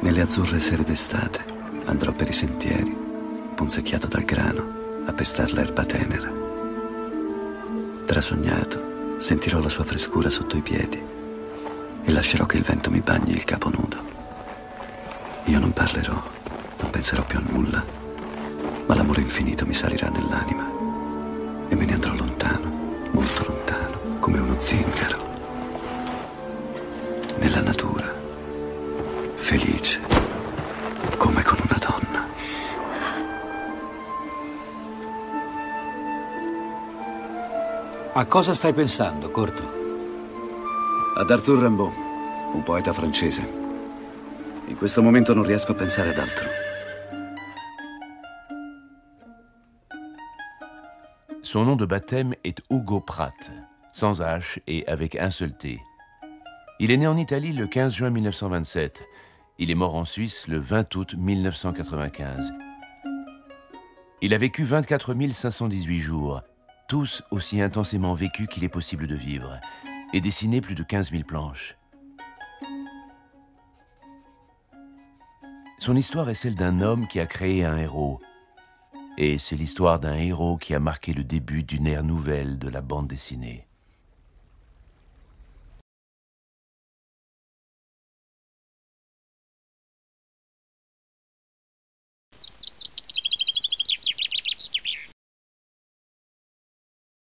Nelle azzurre sere d'estate andrò per i sentieri, punzecchiato dal grano, a pestar l'erba tenera. Trasognato, sentirò la sua frescura sotto i piedi e lascerò che il vento mi bagni il capo nudo. Io non parlerò, non penserò più a nulla, ma l'amore infinito mi salirà nell'anima e me ne andrò lontano, molto lontano, come uno zingaro, nella natura, felice, come con una donna. A cosa stai pensando, Corto? Ad Arthur Rimbaud, un poeta francese. In questo momento non riesco a pensare ad altro. Son nom de baptême est Hugo Pratt, sans H et avec un seul T. Il est né en Italie le 15 juin 1927. Il est mort en Suisse le 20 août 1995. Il a vécu 24 518 jours, tous aussi intensément vécus qu'il est possible de vivre, et dessiné plus de 15 000 planches. Son histoire est celle d'un homme qui a créé un héros, et c'est l'histoire d'un héros qui a marqué le début d'une ère nouvelle de la bande dessinée.